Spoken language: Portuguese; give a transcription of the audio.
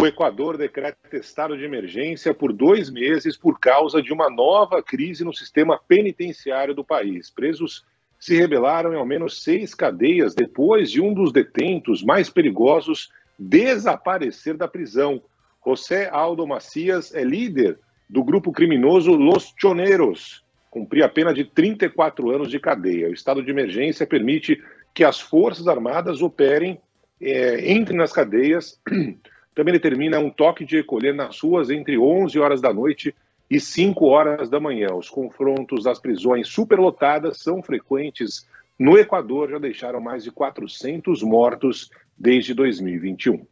O Equador decreta estado de emergência por dois meses por causa de uma nova crise no sistema penitenciário do país. Presos se rebelaram em ao menos seis cadeias depois de um dos detentos mais perigosos desaparecer da prisão. José Aldo Macias é líder do grupo criminoso Los Choneros. Cumpria a pena de 34 anos de cadeia. O estado de emergência permite que as Forças Armadas operem, é, entrem nas cadeias também determina um toque de recolher nas ruas entre 11 horas da noite e 5 horas da manhã. Os confrontos das prisões superlotadas são frequentes no Equador, já deixaram mais de 400 mortos desde 2021.